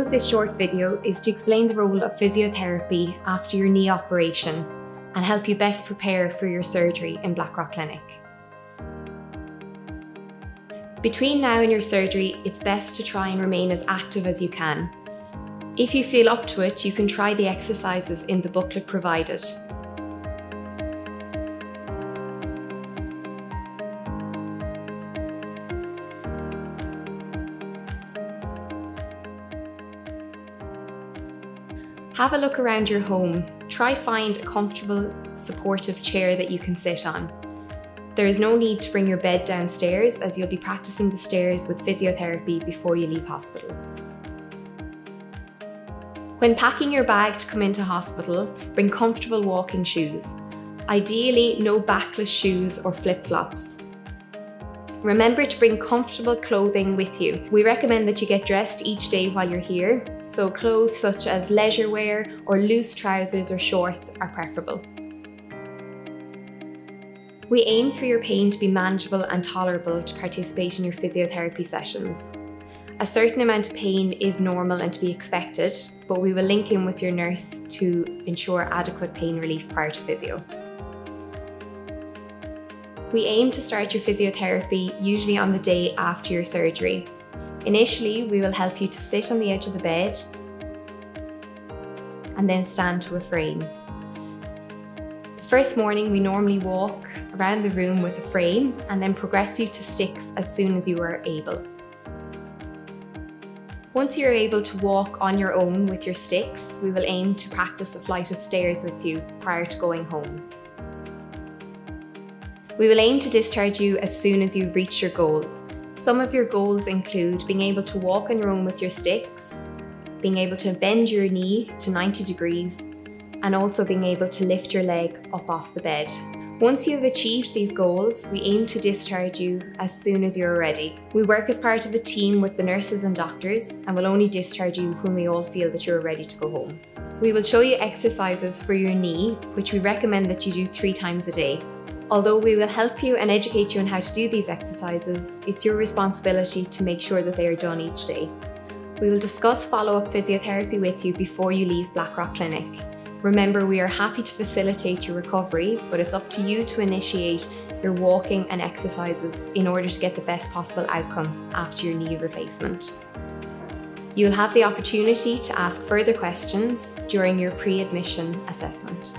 of this short video is to explain the role of physiotherapy after your knee operation and help you best prepare for your surgery in Blackrock Clinic. Between now and your surgery, it's best to try and remain as active as you can. If you feel up to it, you can try the exercises in the booklet provided. Have a look around your home. Try find a comfortable, supportive chair that you can sit on. There is no need to bring your bed downstairs as you'll be practicing the stairs with physiotherapy before you leave hospital. When packing your bag to come into hospital, bring comfortable walking shoes. Ideally, no backless shoes or flip-flops. Remember to bring comfortable clothing with you. We recommend that you get dressed each day while you're here, so clothes such as leisure wear or loose trousers or shorts are preferable. We aim for your pain to be manageable and tolerable to participate in your physiotherapy sessions. A certain amount of pain is normal and to be expected, but we will link in with your nurse to ensure adequate pain relief prior to physio. We aim to start your physiotherapy usually on the day after your surgery. Initially, we will help you to sit on the edge of the bed and then stand to a frame. The first morning, we normally walk around the room with a frame and then progress you to sticks as soon as you are able. Once you're able to walk on your own with your sticks, we will aim to practice a flight of stairs with you prior to going home. We will aim to discharge you as soon as you've reached your goals. Some of your goals include being able to walk on your own with your sticks, being able to bend your knee to 90 degrees, and also being able to lift your leg up off the bed. Once you have achieved these goals, we aim to discharge you as soon as you're ready. We work as part of a team with the nurses and doctors and will only discharge you when we all feel that you're ready to go home. We will show you exercises for your knee, which we recommend that you do three times a day. Although we will help you and educate you on how to do these exercises, it's your responsibility to make sure that they are done each day. We will discuss follow-up physiotherapy with you before you leave Blackrock Clinic. Remember, we are happy to facilitate your recovery, but it's up to you to initiate your walking and exercises in order to get the best possible outcome after your knee replacement. You'll have the opportunity to ask further questions during your pre-admission assessment.